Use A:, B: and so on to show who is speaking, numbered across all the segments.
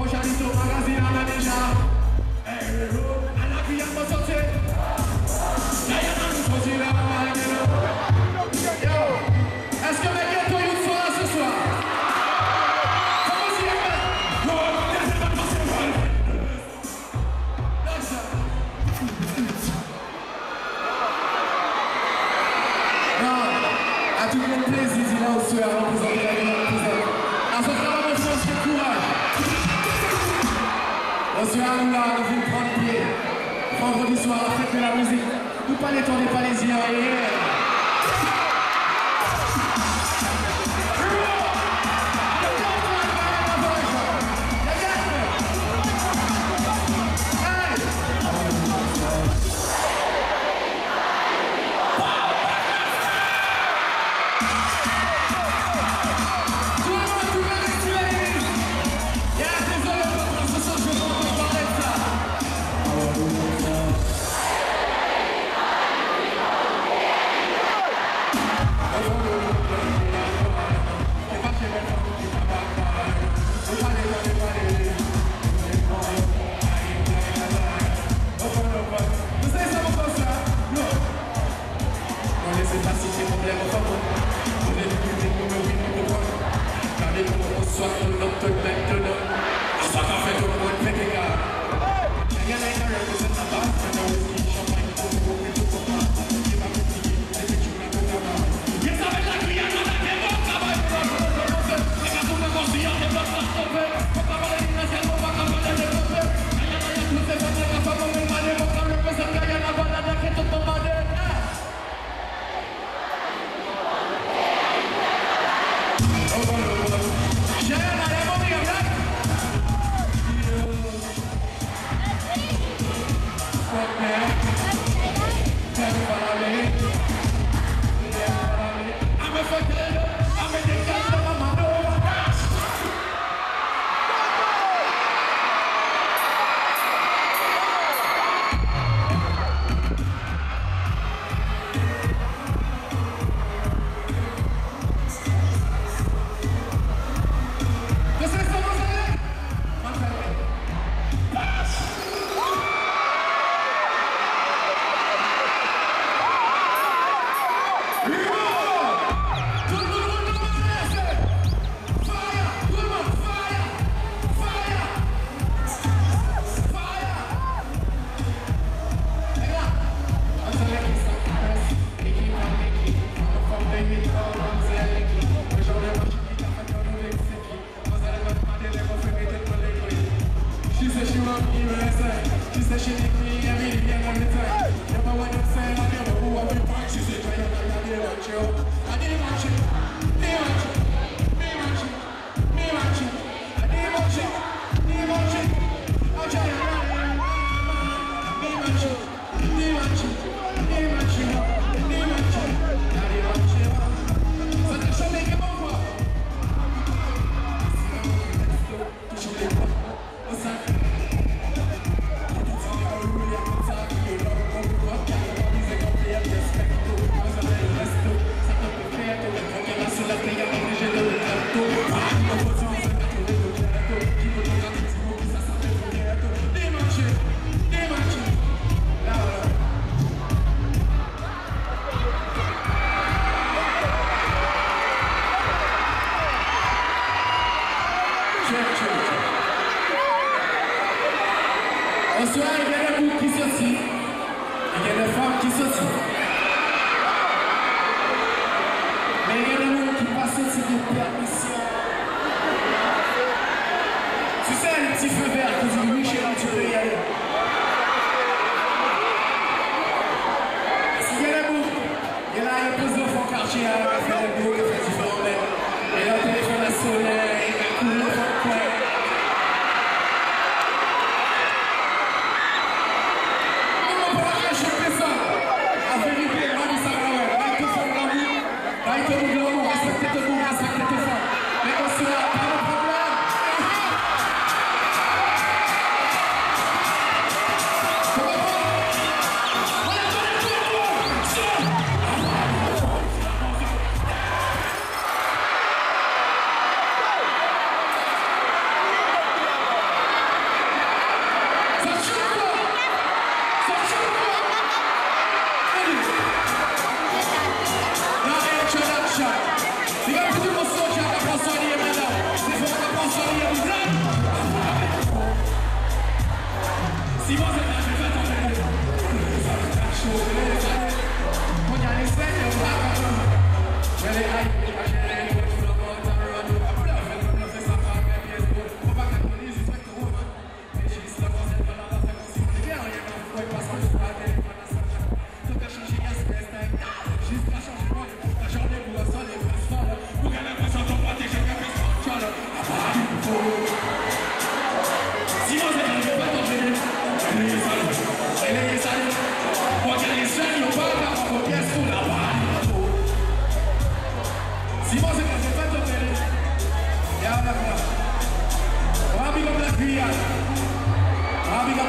A: Pochadito magazine à la I'm He wasn't.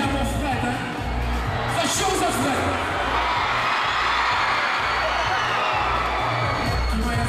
A: andiamo Fred, eh? Fasciosa Fred! Chi mai ha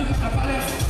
A: aparece.